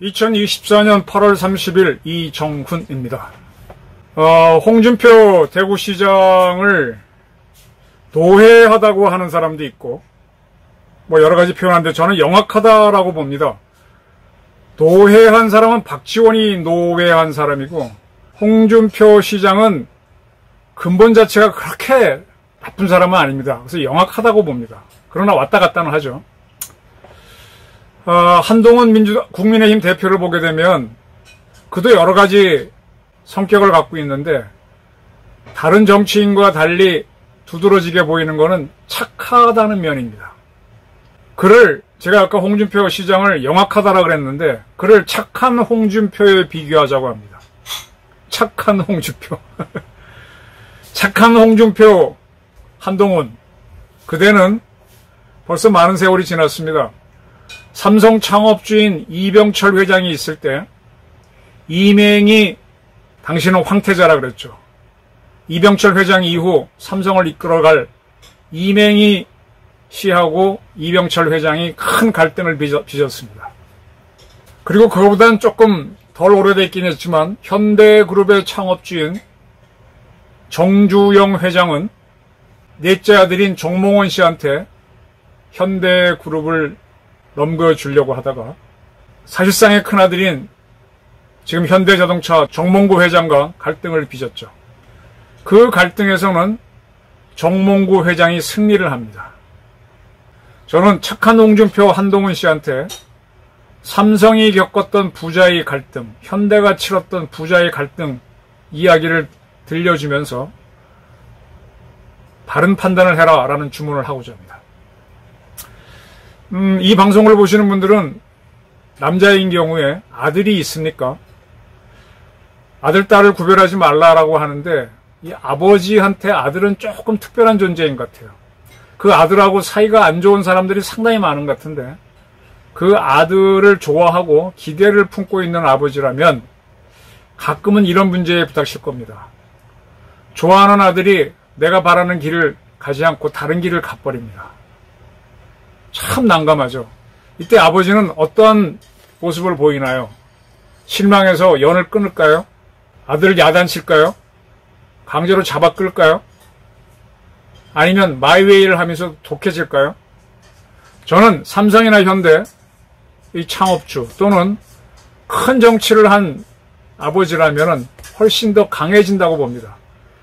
2024년 8월 30일 이정훈입니다. 어, 홍준표 대구시장을 노회하다고 하는 사람도 있고 뭐 여러 가지 표현하는데 저는 영악하다라고 봅니다. 노회한 사람은 박지원이 노회한 사람이고 홍준표 시장은 근본 자체가 그렇게 나쁜 사람은 아닙니다. 그래서 영악하다고 봅니다. 그러나 왔다 갔다는 하죠. 어, 한동훈 민주 국민의힘 대표를 보게 되면 그도 여러 가지 성격을 갖고 있는데 다른 정치인과 달리 두드러지게 보이는 것은 착하다는 면입니다. 그를 제가 아까 홍준표 시장을 영악하다라 그랬는데 그를 착한 홍준표에 비교하자고 합니다. 착한 홍준표. 착한 홍준표 한동훈. 그대는 벌써 많은 세월이 지났습니다. 삼성 창업주인 이병철 회장이 있을 때 이맹이 당신은 황태자라 그랬죠. 이병철 회장 이후 삼성을 이끌어갈 이맹이 씨하고 이병철 회장이 큰 갈등을 빚었습니다. 그리고 그거보다는 조금 덜 오래됐긴 했지만 현대그룹의 창업주인 정주영 회장은 넷째 아들인 정몽원 씨한테 현대그룹을 넘겨주려고 하다가 사실상의 큰아들인 지금 현대자동차 정몽구 회장과 갈등을 빚었죠. 그 갈등에서는 정몽구 회장이 승리를 합니다. 저는 착한 홍준표 한동훈 씨한테 삼성이 겪었던 부자의 갈등, 현대가 치렀던 부자의 갈등 이야기를 들려주면서 바른 판단을 해라 라는 주문을 하고자 합니다. 음, 이 방송을 보시는 분들은 남자인 경우에 아들이 있습니까? 아들, 딸을 구별하지 말라라고 하는데 이 아버지한테 아들은 조금 특별한 존재인 것 같아요. 그 아들하고 사이가 안 좋은 사람들이 상당히 많은 것 같은데 그 아들을 좋아하고 기대를 품고 있는 아버지라면 가끔은 이런 문제에 부닥칠 겁니다. 좋아하는 아들이 내가 바라는 길을 가지 않고 다른 길을 가버립니다. 참 난감하죠. 이때 아버지는 어떠한 모습을 보이나요? 실망해서 연을 끊을까요? 아들을 야단칠까요? 강제로 잡아 끌까요? 아니면 마이웨이를 하면서 독해질까요? 저는 삼성이나 현대, 이 창업주 또는 큰 정치를 한 아버지라면 훨씬 더 강해진다고 봅니다.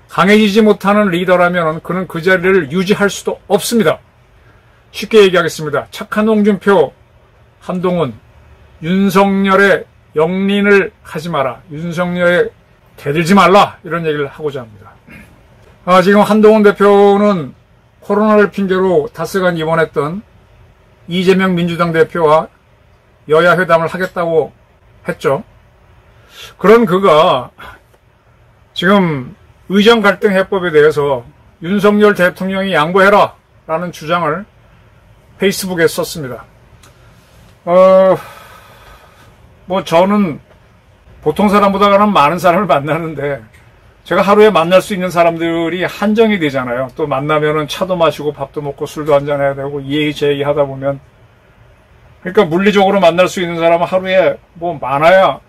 강해지지 못하는 리더라면 그는 그 자리를 유지할 수도 없습니다. 쉽게 얘기하겠습니다. 착한 홍준표, 한동훈, 윤석열의 영린을 하지 마라. 윤석열의 대들지 말라. 이런 얘기를 하고자 합니다. 아, 지금 한동훈 대표는 코로나를 핑계로 다스간 입원했던 이재명 민주당 대표와 여야 회담을 하겠다고 했죠. 그런 그가 지금 의정 갈등 해법에 대해서 윤석열 대통령이 양보해라 라는 주장을 페이스북에 썼습니다. 어, 뭐 저는 보통 사람보다는 많은 사람을 만나는데 제가 하루에 만날 수 있는 사람들이 한정이 되잖아요. 또 만나면은 차도 마시고 밥도 먹고 술도 한잔 해야 되고 이 얘기 제 얘기 하다 보면 그러니까 물리적으로 만날 수 있는 사람은 하루에 뭐 많아야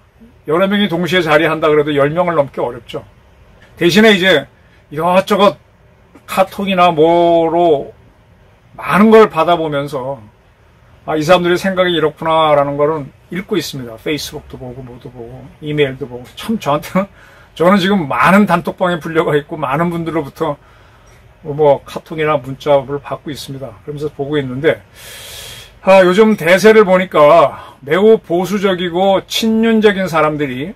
여러 명이 동시에 자리한다 그래도 10명을 넘기 어렵죠. 대신에 이제 이것저것 카톡이나 뭐로 많은 걸 받아보면서 아, 이 사람들의 생각이 이렇구나라는 거는 읽고 있습니다. 페이스북도 보고 뭐도 보고 이메일도 보고 참 저한테는 저는 지금 많은 단톡방에 불려가 있고 많은 분들로부터 뭐 카톡이나 문자를 받고 있습니다. 그러면서 보고 있는데 아, 요즘 대세를 보니까 매우 보수적이고 친윤적인 사람들이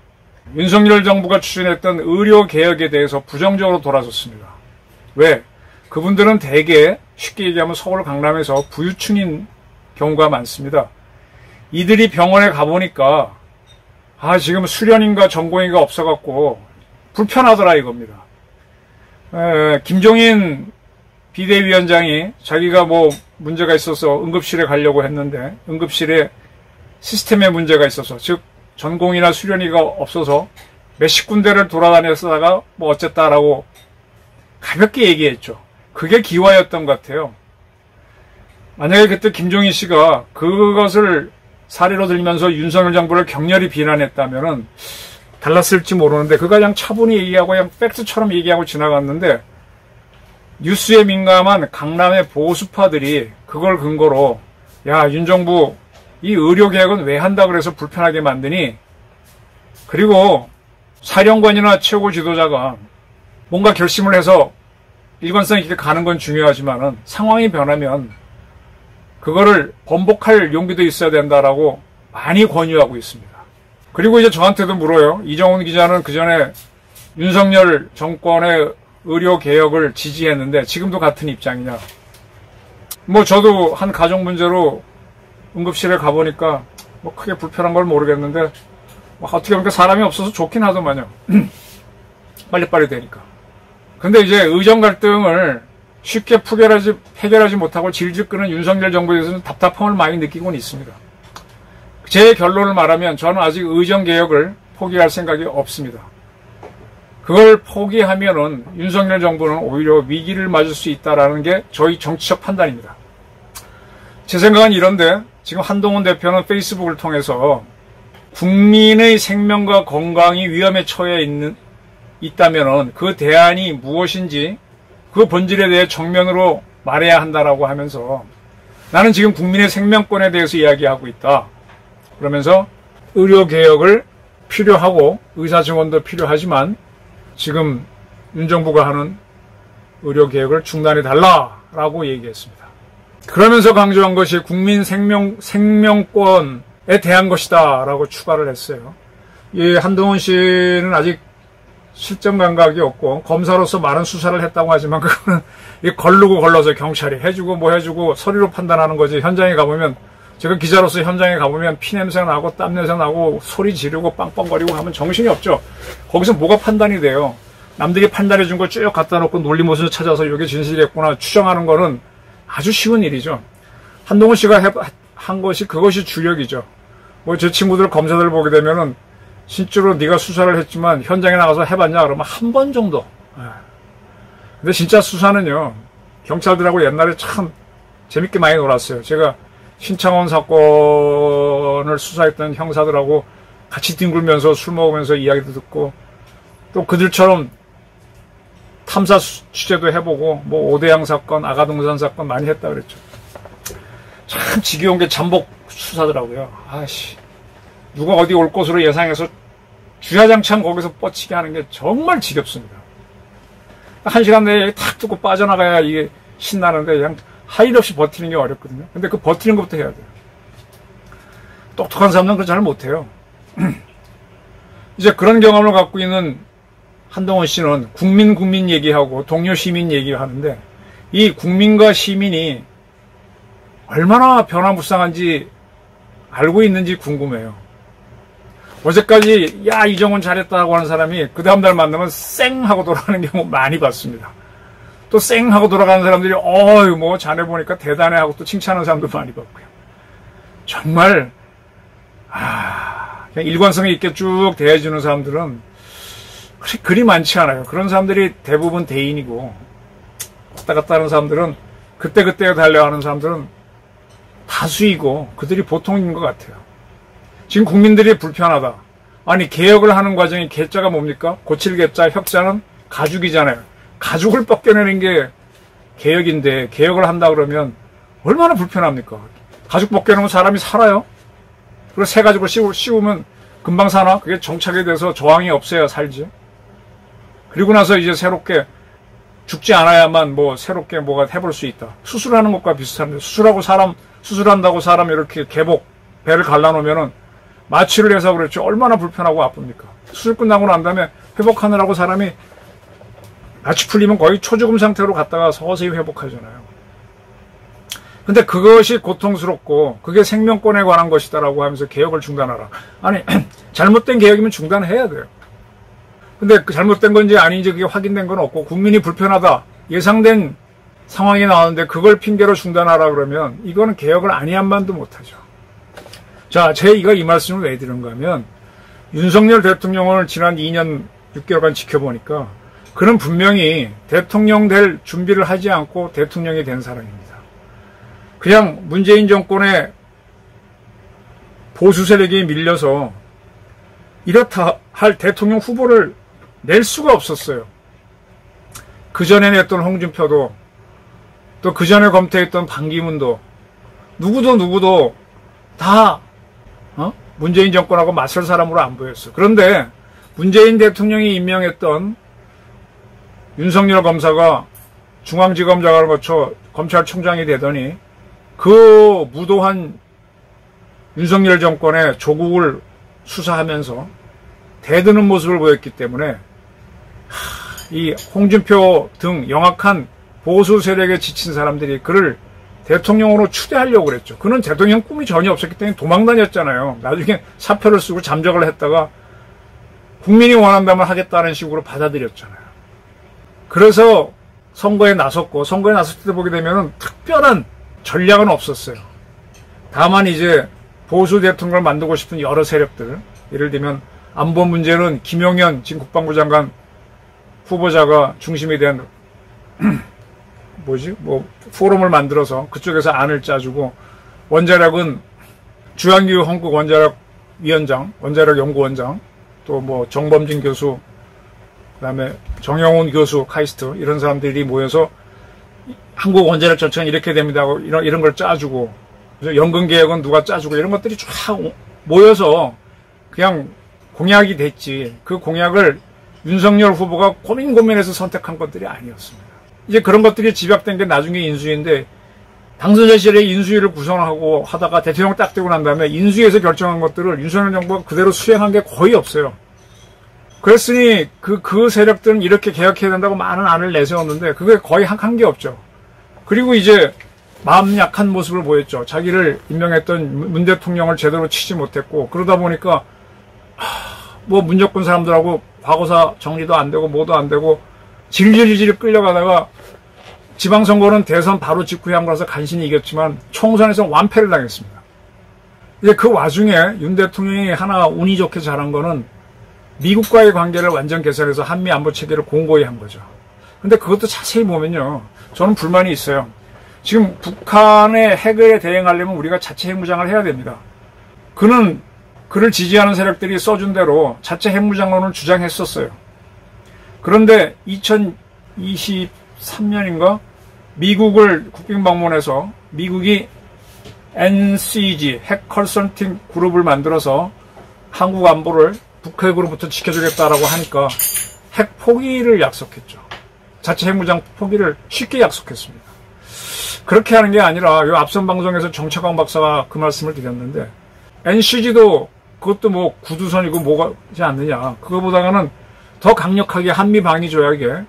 윤석열 정부가 추진했던 의료 개혁에 대해서 부정적으로 돌아섰습니다. 왜? 그분들은 대개 쉽게 얘기하면 서울 강남에서 부유층인 경우가 많습니다. 이들이 병원에 가보니까 아 지금 수련인가 전공의가 없어갖고 불편하더라 이겁니다. 에, 김종인 비대위원장이 자기가 뭐 문제가 있어서 응급실에 가려고 했는데 응급실에 시스템에 문제가 있어서 즉 전공이나 수련의가 없어서 몇십 군데를 돌아다녔다가 뭐 어쨌다라고 가볍게 얘기했죠. 그게 기화였던 것 같아요. 만약에 그때 김종인 씨가 그것을 사례로 들면서 윤석열 정부를 격렬히 비난했다면은 달랐을지 모르는데 그가 그냥 차분히 얘기하고 그냥 팩트처럼 얘기하고 지나갔는데 뉴스에 민감한 강남의 보수파들이 그걸 근거로 야 윤정부 이 의료 개혁은 왜 한다 그래서 불편하게 만드니 그리고 사령관이나 최고 지도자가 뭔가 결심을 해서 일관성 있게 가는 건 중요하지만은 상황이 변하면 그거를 번복할 용기도 있어야 된다라고 많이 권유하고 있습니다. 그리고 이제 저한테도 물어요. 이정훈 기자는 그 전에 윤석열 정권의 의료 개혁을 지지했는데 지금도 같은 입장이냐. 뭐 저도 한 가족 문제로 응급실에 가보니까 뭐 크게 불편한 걸 모르겠는데 뭐 어떻게 보니까 사람이 없어서 좋긴 하더만요. 빨리빨리 되니까. 근데 이제 의정 갈등을 쉽게 해결하지, 해결하지 못하고 질질 끄는 윤석열 정부에 대해서는 답답함을 많이 느끼고는 있습니다. 제 결론을 말하면 저는 아직 의정 개혁을 포기할 생각이 없습니다. 그걸 포기하면은 윤석열 정부는 오히려 위기를 맞을 수 있다라는 게 저희 정치적 판단입니다. 제 생각은 이런데 지금 한동훈 대표는 페이스북을 통해서 국민의 생명과 건강이 위험에 처해 있는 있다면은 그 대안이 무엇인지 그 본질에 대해 정면으로 말해야 한다라고 하면서 나는 지금 국민의 생명권에 대해서 이야기하고 있다. 그러면서 의료 개혁을 필요하고 의사 증원도 필요하지만 지금 윤 정부가 하는 의료 개혁을 중단해 달라라고 얘기했습니다. 그러면서 강조한 것이 국민 생명 생명권에 대한 것이다라고 추가를 했어요. 이 한동훈 씨는 아직 실전 감각이 없고 검사로서 많은 수사를 했다고 하지만 그거는 걸르고 걸러서 경찰이 해주고 뭐 해주고 서류로 판단하는 거지 현장에 가보면 제가 기자로서 현장에 가보면 피 냄새 나고 땀 냄새 나고 소리 지르고 빵빵거리고 하면 정신이 없죠. 거기서 뭐가 판단이 돼요. 남들이 판단해 준 걸 쭉 갖다 놓고 논리모순을 찾아서 이게 진실이었구나 추정하는 거는 아주 쉬운 일이죠. 한동훈 씨가 해, 한 것이 그것이 주력이죠. 뭐 제 친구들 검사들 보게 되면은 실제로 네가 수사를 했지만 현장에 나가서 해봤냐 그러면 한 번 정도. 예. 근데 진짜 수사는요 경찰들하고 옛날에 참 재밌게 많이 놀았어요. 제가 신창원 사건을 수사했던 형사들하고 같이 뒹굴면서 술 먹으면서 이야기도 듣고 또 그들처럼 탐사 취재도 해보고 뭐 오대양 사건, 아가동산 사건 많이 했다 그랬죠. 참 지겨운 게 잠복 수사더라고요. 아씨 누가 어디 올 것으로 예상해서 주야장창 거기서 뻗치게 하는 게 정말 지겹습니다. 한 시간 내에 탁 두고 빠져나가야 이게 신나는데 그냥 하일 없이 버티는 게 어렵거든요. 근데 그 버티는 것부터 해야 돼요. 똑똑한 사람은 그걸 잘 못해요. 이제 그런 경험을 갖고 있는 한동훈 씨는 국민 국민 얘기하고 동료 시민 얘기하는데 이 국민과 시민이 얼마나 변화무쌍한지 알고 있는지 궁금해요. 어제까지 야 이정훈 잘했다고 하는 사람이 그 다음날 만나면 쌩 하고 돌아가는 경우 많이 봤습니다. 또 쌩 하고 돌아가는 사람들이 어유 뭐 자네 보니까 대단해 하고 또 칭찬하는 사람도 많이 봤고요. 정말 아 그냥 일관성이 있게 쭉 대해주는 사람들은 그리, 그리 많지 않아요. 그런 사람들이 대부분 대인이고 왔다 갔다 하는 사람들은 그때그때 달려가는 사람들은 다수이고 그들이 보통인 것 같아요. 지금 국민들이 불편하다. 아니 개혁을 하는 과정이 개자가 뭡니까? 고칠 개자, 혁자는 가죽이잖아요. 가죽을 벗겨내는 게 개혁인데 개혁을 한다 그러면 얼마나 불편합니까? 가죽 벗겨내면 사람이 살아요? 그리고 새 가죽을 씌우, 씌우면 금방 사나? 그게 정착이 돼서 저항이 없어야 살지. 그리고 나서 이제 새롭게 죽지 않아야만 뭐 새롭게 뭐가 해볼 수 있다. 수술하는 것과 비슷한데 수술하고 사람 수술한다고 사람 이렇게 개복 배를 갈라놓으면은 마취를 해서 그렇죠. 얼마나 불편하고 아픕니까? 수술 끝나고 난 다음에 회복하느라고 사람이 마취 풀리면 거의 초죽음 상태로 갔다가 서서히 회복하잖아요. 근데 그것이 고통스럽고 그게 생명권에 관한 것이다라고 하면서 개혁을 중단하라. 아니 잘못된 개혁이면 중단해야 돼요. 근데 그 잘못된 건지 아닌지 그게 확인된 건 없고 국민이 불편하다 예상된 상황이 나오는데 그걸 핑계로 중단하라 그러면 이거는 개혁을 아니한 만도 못하죠. 자, 제가 이 말씀을 왜 드는가 하면 윤석열 대통령을 지난 2년 6개월간 지켜보니까 그는 분명히 대통령 될 준비를 하지 않고 대통령이 된 사람입니다. 그냥 문재인 정권의 보수 세력에 밀려서 이렇다 할 대통령 후보를 낼 수가 없었어요. 그 전에 냈던 홍준표도 또 그 전에 검토했던 반기문도 누구도 누구도 다 어? 문재인 정권하고 맞설 사람으로 안 보였어. 그런데 문재인 대통령이 임명했던 윤석열 검사가 중앙지검장을 거쳐 검찰총장이 되더니 그 무도한 윤석열 정권의 조국을 수사하면서 대드는 모습을 보였기 때문에 이 홍준표 등 영악한 보수 세력에 지친 사람들이 그를 대통령으로 추대하려고 그랬죠. 그는 대통령 꿈이 전혀 없었기 때문에 도망다녔잖아요. 나중에 사표를 쓰고 잠적을 했다가 국민이 원한다면 하겠다는 식으로 받아들였잖아요. 그래서 선거에 나섰고 선거에 나섰을 때 보게 되면 특별한 전략은 없었어요. 다만 이제 보수 대통령을 만들고 싶은 여러 세력들 예를 들면 안보 문제는 김용현 진 국방부 장관 후보자가 중심이 된 뭐지 뭐 포럼을 만들어서 그쪽에서 안을 짜주고 원자력은 주한기후 한국 원자력 위원장 원자력 연구원장 또 뭐 정범진 교수 그다음에 정영훈 교수 카이스트 이런 사람들이 모여서 한국 원자력 정책은 이렇게 됩니다 하고 이런 이런 걸 짜주고 연금 계획은 누가 짜주고 이런 것들이 쫙 모여서 그냥 공약이 됐지 그 공약을 윤석열 후보가 고민 고민해서 선택한 것들이 아니었습니다. 이제 그런 것들이 집약된 게 나중에 인수위인데 당선자 시절에 인수위를 구성하고 하다가 대통령 딱 되고 난 다음에 인수위에서 결정한 것들을 윤석열 정부가 그대로 수행한 게 거의 없어요. 그랬으니 그, 그 세력들은 이렇게 개혁해야 된다고 많은 안을 내세웠는데 그게 거의 한, 한 게 없죠. 그리고 이제 마음 약한 모습을 보였죠. 자기를 임명했던 문 대통령을 제대로 치지 못했고 그러다 보니까 뭐 문정권 사람들하고 과거사 정리도 안 되고 뭐도 안 되고 질질질 끌려가다가 지방선거는 대선 바로 직후에 한 거라서 간신히 이겼지만 총선에서 완패를 당했습니다. 이제 그 와중에 윤 대통령이 하나 운이 좋게 잘한 거는 미국과의 관계를 완전 개선해서 한미 안보 체계를 공고히 한 거죠. 근데 그것도 자세히 보면요. 저는 불만이 있어요. 지금 북한의 핵에 대응하려면 우리가 자체 핵무장을 해야 됩니다. 그는 그를 지지하는 세력들이 써준 대로 자체 핵무장론을 주장했었어요. 그런데 2023년인가 미국을 국빈 방문해서 미국이 NCG 핵 컨설팅 그룹을 만들어서 한국 안보를 북핵으로부터 지켜주겠다라고 하니까 핵 포기를 약속했죠. 자체 핵무장 포기를 쉽게 약속했습니다. 그렇게 하는 게 아니라 이 앞선 방송에서 정철광 박사가 그 말씀을 드렸는데 NCG도 그것도 뭐 구두선이고 뭐가지 않느냐. 그거보다는 더 강력하게 한미 방위 조약에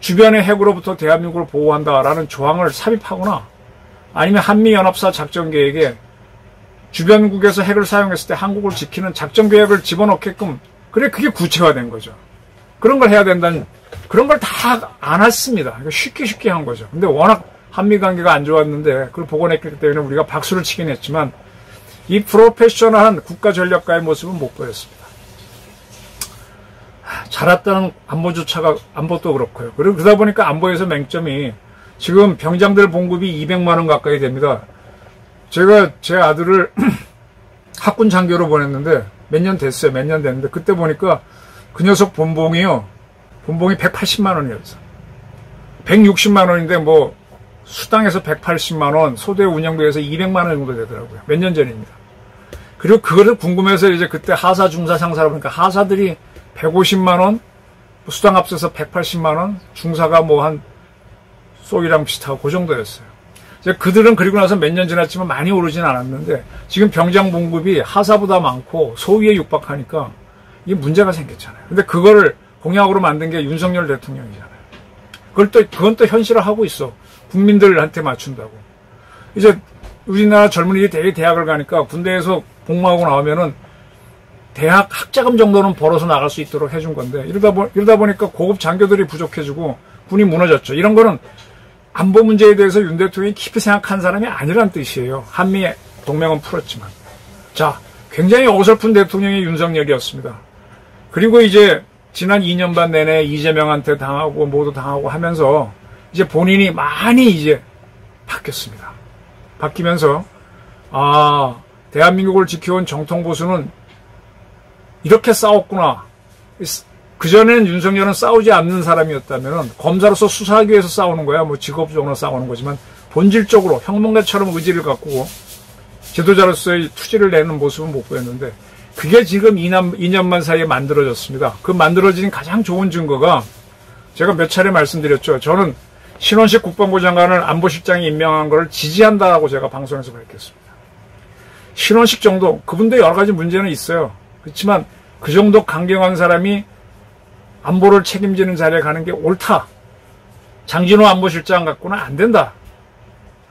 주변의 핵으로부터 대한민국을 보호한다라는 조항을 삽입하거나 아니면 한미 연합사 작전 계획에 주변국에서 핵을 사용했을 때 한국을 지키는 작전 계획을 집어넣게끔 그래 그게 구체화된 거죠. 그런 걸 해야 된다는 그런 걸 다 안 했습니다. 쉽게 쉽게 한 거죠. 근데 워낙 한미 관계가 안 좋았는데 그걸 복원했기 때문에 우리가 박수를 치긴 했지만 이 프로페셔널한 국가 전략가의 모습은 못 보였습니다. 자랐다는 안보조차가 안보도 그렇고요. 그리고 그러다 보니까 안보에서 맹점이 지금 병장들 봉급이 200만 원 가까이 됩니다. 제가 제 아들을 학군 장교로 보냈는데 몇 년 됐어요. 몇 년 됐는데 그때 보니까 그 녀석 본봉이요. 본봉이 180만 원이었어. 160만 원인데 뭐 수당에서 180만 원, 소대 운영비에서 200만 원 정도 되더라고요. 몇 년 전입니다. 그리고 그거를 궁금해서 이제 그때 하사 중사 상사라 보니까 하사들이 150만 원, 수당 합쳐서 180만 원, 중사가 뭐 한 쏘이랑 비슷하고 그 정도였어요. 이제 그들은 그리고 나서 몇 년 지났지만 많이 오르진 않았는데 지금 병장 봉급이 하사보다 많고 소위에 육박하니까 이게 문제가 생겼잖아요. 근데 그거를 공약으로 만든 게 윤석열 대통령이잖아요. 그걸 또 그건 또 현실화하고 있어. 국민들한테 맞춘다고. 이제 우리나라 젊은이들이 대개 대학을 가니까 군대에서 복무하고 나오면은 대학 학자금 정도는 벌어서 나갈 수 있도록 해준 건데 이러다 보, 이러다 보니까 고급 장교들이 부족해지고 군이 무너졌죠. 이런 거는 안보 문제에 대해서 윤 대통령이 깊이 생각한 사람이 아니란 뜻이에요. 한미 동맹은 풀었지만. 자, 굉장히 어설픈 대통령이 윤석열이었습니다. 그리고 이제 지난 2년 반 내내 이재명한테 당하고 모두 당하고 하면서 이제 본인이 많이 이제 바뀌었습니다. 바뀌면서 아 대한민국을 지켜온 정통 보수는 이렇게 싸웠구나. 그전에는 윤석열은 싸우지 않는 사람이었다면 검사로서 수사하기 위해서 싸우는 거야. 뭐 직업적으로 싸우는 거지만 본질적으로 혁명가처럼 의지를 갖고 지도자로서의 투지를 내는 모습은 못 보였는데 그게 지금 2년, 2년만 사이에 만들어졌습니다. 그 만들어진 가장 좋은 증거가 제가 몇 차례 말씀드렸죠. 저는 신원식 국방부 장관을 안보실장이 임명한 것을 지지한다고 제가 방송에서 밝혔습니다. 신원식 정도, 그분도 여러 가지 문제는 있어요. 그렇지만 그 정도 강경한 사람이 안보를 책임지는 자리에 가는 게 옳다. 장진호 안보실장 갖고는 안 된다.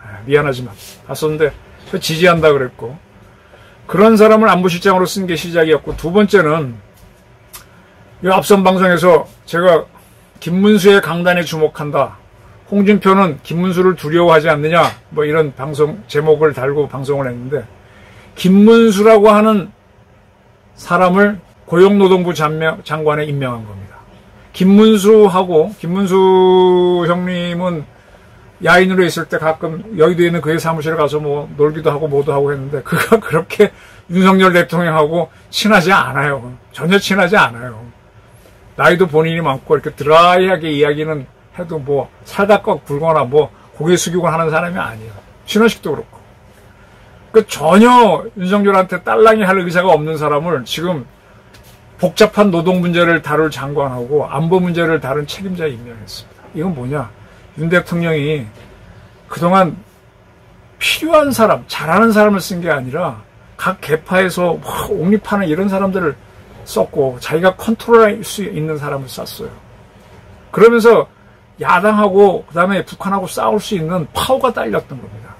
아, 미안하지만 봤었는데 지지한다 그랬고 그런 사람을 안보실장으로 쓴 게 시작이었고 두 번째는 이 앞선 방송에서 제가 김문수의 강단에 주목한다. 홍준표는 김문수를 두려워하지 않느냐 뭐 이런 방송 제목을 달고 방송을 했는데 김문수라고 하는 사람을 고용노동부 장관에 임명한 겁니다. 김문수하고 김문수 형님은 야인으로 있을 때 가끔 여의도에 있는 그의 사무실에 가서 뭐 놀기도 하고 뭐도 하고 했는데 그가 그렇게 윤석열 대통령하고 친하지 않아요. 전혀 친하지 않아요. 나이도 본인이 많고 이렇게 드라이하게 이야기는 해도 뭐 살다껏 굴거나 뭐 고개 숙이고 하는 사람이 아니에요. 신원식도 그렇고. 그 전혀 윤석열한테 딸랑이 할 의사가 없는 사람을 지금 복잡한 노동 문제를 다룰 장관하고 안보 문제를 다룬 책임자에 임명했습니다. 이건 뭐냐? 윤 대통령이 그동안 필요한 사람, 잘하는 사람을 쓴 게 아니라 각 개파에서 옥립하는 이런 사람들을 썼고 자기가 컨트롤할 수 있는 사람을 썼어요. 그러면서 야당하고 그다음에 북한하고 싸울 수 있는 파워가 딸렸던 겁니다.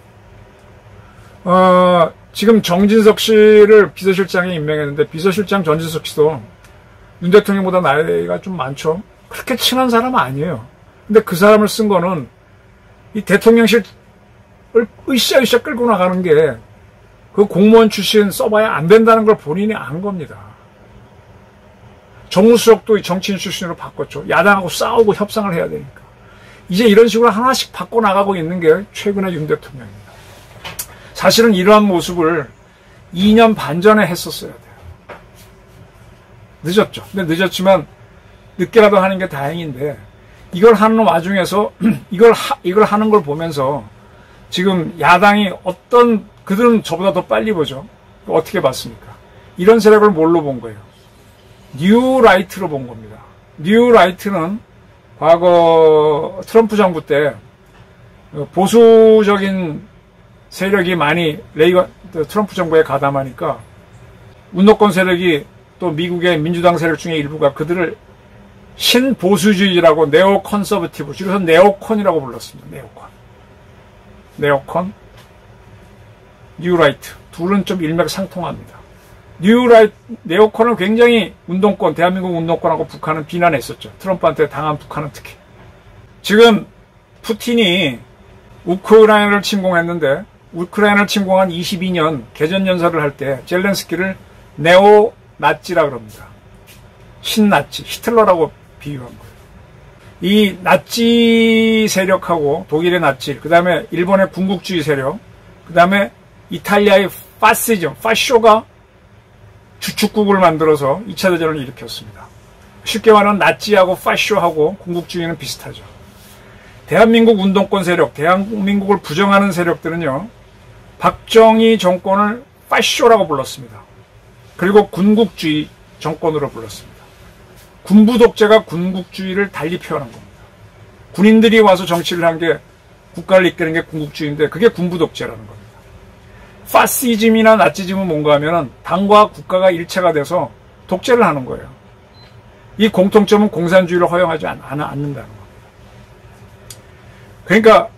어, 지금 정진석 씨를 비서실장에 임명했는데 비서실장 정진석 씨도 윤 대통령보다 나이가 좀 많죠. 그렇게 친한 사람은 아니에요. 근데 그 사람을 쓴 거는 이 대통령실을 으쌰으쌰 끌고 나가는 게 그 공무원 출신 써봐야 안 된다는 걸 본인이 안 겁니다. 정무수석도 정치인 출신으로 바꿨죠. 야당하고 싸우고 협상을 해야 되니까. 이제 이런 식으로 하나씩 바꿔 나가고 있는 게 최근의 윤 대통령입니다. 사실은 이러한 모습을 2년 반 전에 했었어야 돼요. 늦었죠. 근데 늦었지만 늦게라도 하는 게 다행인데 이걸 하는 와중에서 이걸 하, 이걸 하는 걸 보면서 지금 야당이 어떤 그들은 저보다 더 빨리 보죠. 어떻게 봤습니까? 이런 세력을 뭘로 본 거예요? 뉴 라이트로 본 겁니다. 뉴 라이트는 과거 트럼프 정부 때 보수적인 세력이 많이 레이건 트럼프 정부에 가담하니까 운동권 세력이 또 미국의 민주당 세력 중에 일부가 그들을 신보수주의라고 neo conservative 줄여서 네오콘이라고 불렀습니다. 네오콘. 네오콘, 뉴라이트 둘은 좀 일맥상통합니다. 뉴라이트 네오콘은 굉장히 운동권 대한민국 운동권하고 북한은 비난했었죠. 트럼프한테 당한 북한은 특히. 지금 푸틴이 우크라이나를 침공했는데 우크라이나를 침공한 22년 개전연설을 할 때 젤렌스키를 네오 나치라 그럽니다. 신나치, 히틀러라고 비유한 거예요. 이 나치 세력하고 독일의 나치, 그 다음에 일본의 군국주의 세력, 그 다음에 이탈리아의 파시즘, 파쇼가 주축국을 만들어서 2차 대전을 일으켰습니다. 쉽게 말하면 나치하고 파쇼하고 군국주의는 비슷하죠. 대한민국 운동권 세력, 대한민국을 부정하는 세력들은요, 박정희 정권을 파쇼라고 불렀습니다. 그리고 군국주의 정권으로 불렀습니다. 군부 독재가 군국주의를 달리 표현한 겁니다. 군인들이 와서 정치를 한 게 국가를 이끄는 게 군국주의인데 그게 군부 독재라는 겁니다. 파시즘이나 나치즘은 뭔가 하면은 당과 국가가 일체가 돼서 독재를 하는 거예요. 이 공통점은 공산주의를 허용하지 않, 않는다는 겁니다. 그러니까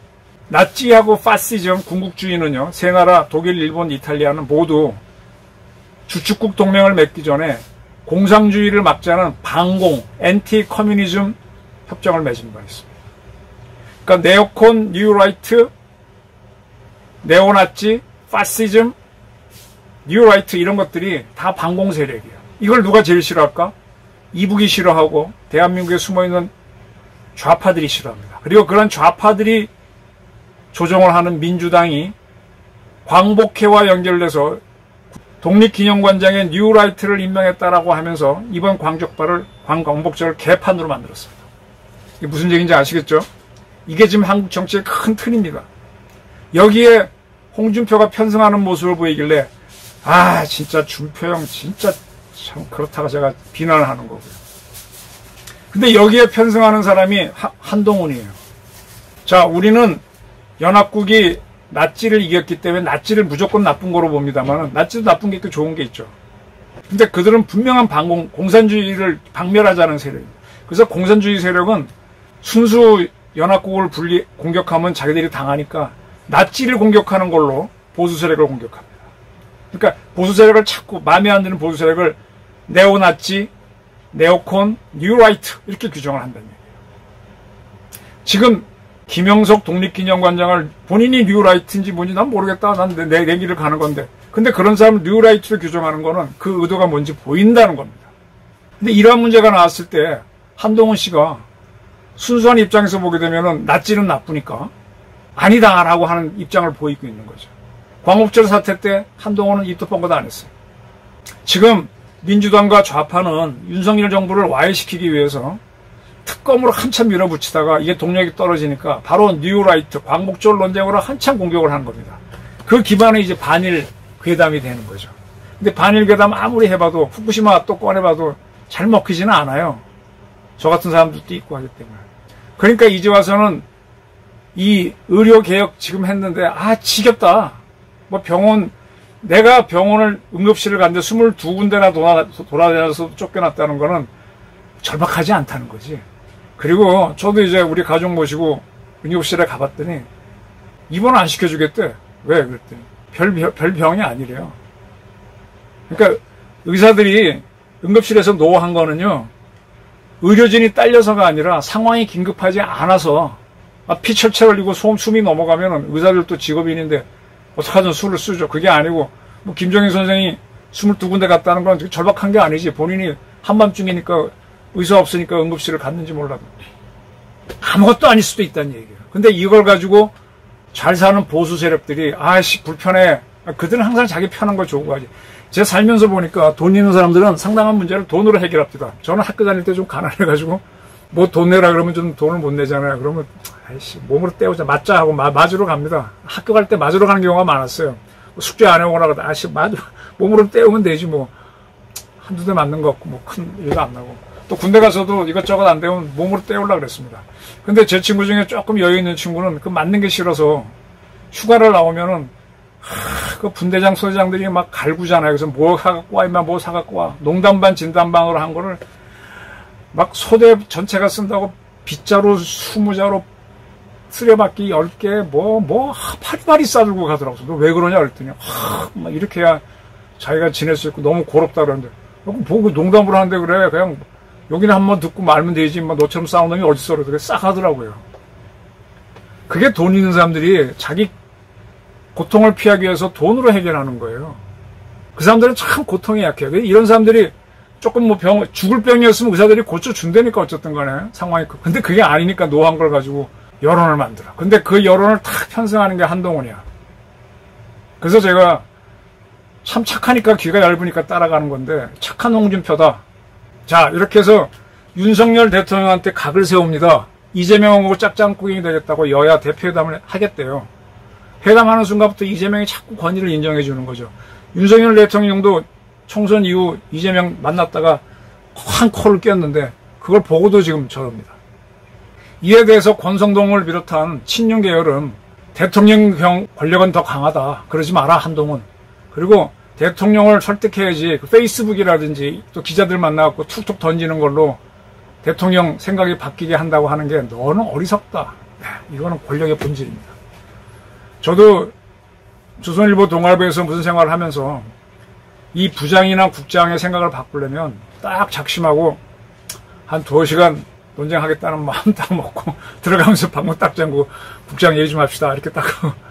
나치하고 파시즘, 군국주의는요. 세 나라 독일, 일본, 이탈리아는 모두 주축국 동맹을 맺기 전에 공산주의를 막자는 반공, anti communism 협정을 맺은 바 있습니다. 그러니까 네오콘, 뉴라이트, 네오나치, 파시즘, 뉴라이트 이런 것들이 다 반공 세력이에요. 이걸 누가 제일 싫어할까? 이북이 싫어하고 대한민국에 숨어있는 좌파들이 싫어합니다. 그리고 그런 좌파들이 조정을 하는 민주당이 광복회와 연결돼서 독립기념관장에 뉴라이트를 임명했다라고 하면서 이번 광적발을 광복절을 개판으로 만들었습니다. 이게 무슨 얘기인지 아시겠죠? 이게 지금 한국 정치의 큰 틀입니다. 여기에 홍준표가 편승하는 모습을 보이길래 아 진짜 준표 형 진짜 참 그렇다가 제가 비난을 하는 거고요. 근데 여기에 편승하는 사람이 하, 한동훈이에요. 자 우리는 연합국이 나치를 이겼기 때문에 나치를 무조건 나쁜 거로 봅니다만 나치도 나쁜 게 있고 좋은 게 있죠. 근데 그들은 분명한 반공, 공산주의를 박멸하자는 세력입니다. 그래서 공산주의 세력은 순수 연합국을 분리, 공격하면 자기들이 당하니까 나치를 공격하는 걸로 보수 세력을 공격합니다. 그러니까 보수 세력을 찾고 마음에 안 드는 보수 세력을 네오나치, 네오콘, 뉴라이트 이렇게 규정을 한다는 얘기예요. 지금 김형석 독립기념관장을 본인이 뉴라이트인지 뭔지 난 모르겠다. 난 내, 내 길을 가는 건데. 근데 그런 사람을 뉴라이트로 규정하는 거는 그 의도가 뭔지 보인다는 겁니다. 근데 이러한 문제가 나왔을 때 한동훈 씨가 순수한 입장에서 보게 되면은 낫지는 나쁘니까 아니다라고 하는 입장을 보이고 있는 거죠. 광복절 사태 때 한동훈은 입도 뻥긋 안 했어요. 지금 민주당과 좌파는 윤석열 정부를 와해시키기 위해서 특검으로 한참 밀어붙이다가 이게 동력이 떨어지니까 바로 뉴라이트, 광복절 논쟁으로 한참 공격을 한 겁니다. 그 기반에 이제 반일 괴담이 되는 거죠. 근데 반일 괴담 아무리 해봐도 후쿠시마 또 꺼내봐도 잘 먹히지는 않아요. 저 같은 사람들도 있고 하기 때문에. 그러니까 이제 와서는 이 의료개혁 지금 했는데 아 지겹다. 뭐 병원 내가 병원을 응급실을 갔는데 22군데나 돌아, 돌아다녀서 쫓겨났다는 거는 절박하지 않다는 거지. 그리고 저도 이제 우리 가족 모시고 응급실에 가봤더니 입원 안 시켜주겠대. 왜? 그랬더니 별, 별 병이 아니래요. 그러니까 의사들이 응급실에서 no한 거는요. 의료진이 딸려서가 아니라 상황이 긴급하지 않아서 피 철철 흘리고 숨, 숨이 넘어가면 의사들도 직업인인데 어떡하든 수를 쓰죠. 그게 아니고 뭐 김종인 선생이 22군데 갔다는 건 절박한 게 아니지. 본인이 한밤중이니까 의사 없으니까 응급실을 갔는지 몰라도 아무것도 아닐 수도 있다는 얘기예요. 근데 이걸 가지고 잘 사는 보수 세력들이 아씨 불편해. 그들은 항상 자기 편한 걸 좋은 거지. 제가 살면서 보니까 돈 있는 사람들은 상당한 문제를 돈으로 해결합니다. 저는 학교 다닐 때 좀 가난해가지고 뭐 돈 내라 그러면 좀 돈을 못 내잖아요. 그러면 아이씨 몸으로 때우자 맞자 하고 마, 맞으러 갑니다. 학교 갈 때 맞으러 가는 경우가 많았어요. 숙제 안 해오거나 그러다 아씨 맞 몸으로 때우면 되지 뭐 한두 대 맞는 거 없고 뭐 큰 일도 안 나고 또 군대 가서도 이것저것 안 되면 몸으로 때우려 그랬습니다. 근데 제 친구 중에 조금 여유 있는 친구는 그 맞는 게 싫어서 휴가를 나오면은 하, 그 분대장 소대장들이 막 갈구잖아요. 그래서 뭐 사갖고 와, 임마 뭐 사갖고 와. 농담반 진담방으로 한 거를 막 소대 전체가 쓴다고 빗자루, 수무자로 쓰레받기 10개, 뭐, 뭐, 파리파리 싸들고 가더라고. 너왜 그러냐? 그랬더니, 하, 막 이렇게 해야 자기가 지낼 수 있고 너무 괴롭다 그러는데, 보고 농담으로 하는데 그래. 그냥 여기는 한번 듣고 말면 되지. 뭐 너처럼 싸우는 놈이 어딨어. 그래. 싹 하더라고요. 그게 돈 있는 사람들이 자기 고통을 피하기 위해서 돈으로 해결하는 거예요. 그 사람들은 참 고통에 약해요. 이런 사람들이 조금 뭐 병, 죽을 병이었으면 의사들이 고쳐준다니까 어쨌든 간에 상황이. 근데 그게 아니니까 no한 걸 가지고 여론을 만들어. 근데 그 여론을 탁 편성하는 게 한동훈이야. 그래서 제가 참 착하니까 귀가 얇으니까 따라가는 건데 착한 홍준표다. 자, 이렇게 해서 윤석열 대통령한테 각을 세웁니다. 이재명하고 짝짱꾸경이 되겠다고 여야 대표회담을 하겠대요. 회담하는 순간부터 이재명이 자꾸 권위를 인정해 주는 거죠. 윤석열 대통령도 총선 이후 이재명 만났다가 한 코를 꼈는데 그걸 보고도 지금 저럽니다. 이에 대해서 권성동을 비롯한 친윤 계열은 대통령형 권력은 더 강하다. 그러지 마라 한동훈. 그리고 대통령을 설득해야지 그 페이스북이라든지 또 기자들 만나갖고 툭툭 던지는 걸로 대통령 생각이 바뀌게 한다고 하는 게 너는 어리석다. 네, 이거는 권력의 본질입니다. 저도 조선일보 동아일보에서 무슨 생활을 하면서 이 부장이나 국장의 생각을 바꾸려면 딱 작심하고 한 두어 시간 논쟁하겠다는 마음 딱 먹고 들어가면서 방문 딱 잠고 국장 얘기 좀 합시다 이렇게 딱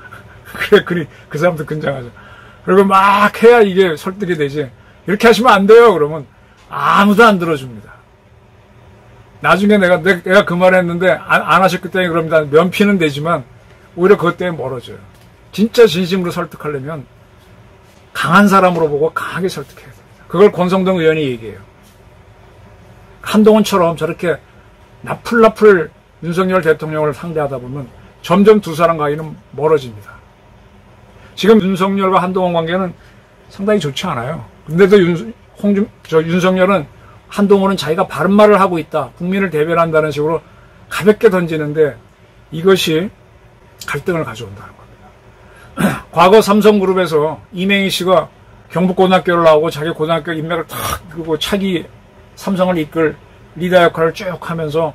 그래 그리 그 사람도 근장하죠. 그리고 막 해야 이게 설득이 되지. 이렇게 하시면 안 돼요. 그러면 아무도 안 들어줍니다. 나중에 내가, 내가 그말 했는데 안, 안 하셨기 때문에 그럽니다. 면피는 되지만 오히려 그것 때문에 멀어져요. 진짜 진심으로 설득하려면 강한 사람으로 보고 강하게 설득해야 됩니다. 그걸 권성동 의원이 얘기해요. 한동훈처럼 저렇게 나풀나풀 윤석열 대통령을 상대하다 보면 점점 두 사람 관계는 멀어집니다. 지금 윤석열과 한동훈 관계는 상당히 좋지 않아요. 근데도 윤, 홍준, 저 윤석열은 한동훈은 자기가 바른 말을 하고 있다. 국민을 대변한다는 식으로 가볍게 던지는데 이것이 갈등을 가져온다는 겁니다. 과거 삼성그룹에서 이맹희 씨가 경북고등학교를 나오고 자기 고등학교 인맥을 탁 그리고 차기 삼성을 이끌 리더 역할을 쭉 하면서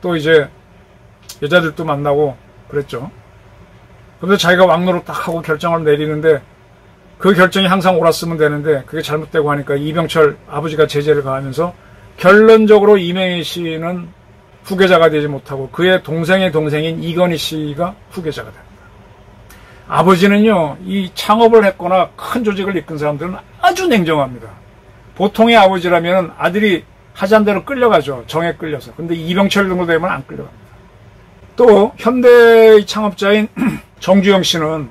또 이제 여자들도 만나고 그랬죠. 근데 자기가 왕노릇 딱 하고 결정을 내리는데 그 결정이 항상 옳았으면 되는데 그게 잘못되고 하니까 이병철 아버지가 제재를 가하면서 결론적으로 이명희 씨는 후계자가 되지 못하고 그의 동생의 동생인 이건희 씨가 후계자가 됩니다. 아버지는요, 이 창업을 했거나 큰 조직을 이끈 사람들은 아주 냉정합니다. 보통의 아버지라면 아들이 하자는 대로 끌려가죠. 정에 끌려서. 근데 이병철 정도 되면 안 끌려갑니다. 또 현대의 창업자인 정주영 씨는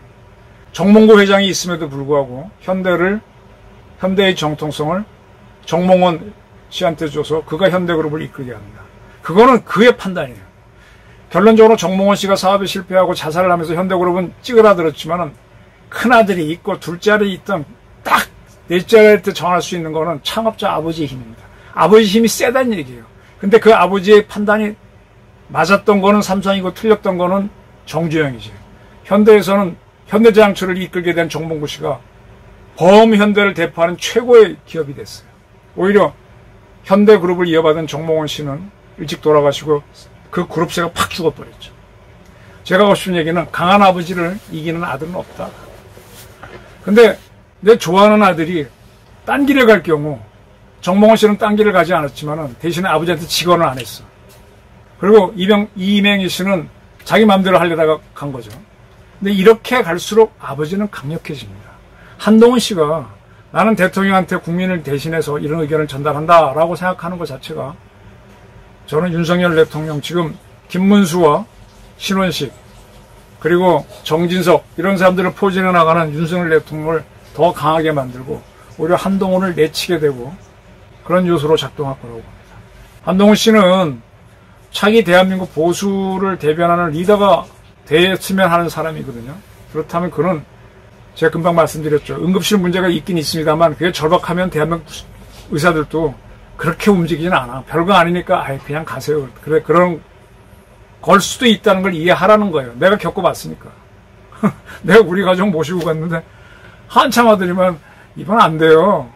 정몽구 회장이 있음에도 불구하고 현대를 현대의 정통성을 정몽원 씨한테 줘서 그가 현대그룹을 이끌게 합니다. 그거는 그의 판단이에요. 결론적으로 정몽원 씨가 사업에 실패하고 자살을 하면서 현대그룹은 찌그라들었지만은 큰아들이 있고 둘째 아들이 있던 딱 넷째 아들 때 정할 수 있는 거는 창업자 아버지의 힘입니다. 아버지 힘이 세다는 얘기예요. 근데 그 아버지의 판단이 맞았던 거는 삼성이고 틀렸던 거는 정주영이지. 현대에서는 현대자동차를 이끌게 된 정봉구 씨가 범현대를 대표하는 최고의 기업이 됐어요. 오히려 현대그룹을 이어받은 정몽원 씨는 일찍 돌아가시고 그 그룹세가 팍 죽어버렸죠. 제가 하고 싶은 얘기는 강한 아버지를 이기는 아들은 없다. 근데 내 좋아하는 아들이 딴 길에 갈 경우 정몽원 씨는 딴 길을 가지 않았지만 대신에 아버지한테 직언을 안 했어. 그리고 이병, 이맹희 씨는 자기 마음대로 하려다가 간 거죠. 근데 이렇게 갈수록 아버지는 강력해집니다. 한동훈 씨가 나는 대통령한테 국민을 대신해서 이런 의견을 전달한다라고 생각하는 것 자체가 저는 윤석열 대통령 지금 김문수와 신원식 그리고 정진석 이런 사람들을 포진해 나가는 윤석열 대통령을 더 강하게 만들고 오히려 한동훈을 내치게 되고 그런 요소로 작동할 거라고 봅니다. 한동훈 씨는 차기 대한민국 보수를 대변하는 리더가 됐으면 하는 사람이거든요. 그렇다면 그는 제가 금방 말씀드렸죠. 응급실 문제가 있긴 있습니다만 그게 절박하면 대한민국 의사들도 그렇게 움직이진 않아. 별거 아니니까 아예 그냥 가세요. 그래 그런 걸 수도 있다는 걸 이해하라는 거예요. 내가 겪어봤으니까. 내가 우리 가족 모시고 갔는데 한참 아들이면 이건 안 돼요.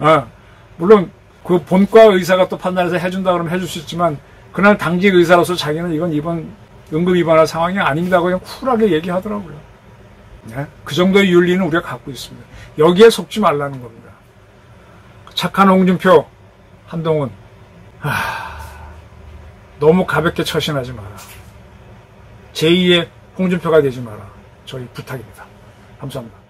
어, 물론 그 본과 의사가 또 판단해서 해준다 그러면 해줄 수 있지만 그날 당직 의사로서 자기는 이건 이번 응급 입원할 상황이 아닙니다. 그냥 쿨하게 얘기하더라고요. 네? 그 정도의 윤리는 우리가 갖고 있습니다. 여기에 속지 말라는 겁니다. 착한 홍준표, 한동훈, 하... 너무 가볍게 처신하지 마라. 제2의 홍준표가 되지 마라. 저희 부탁입니다. 감사합니다.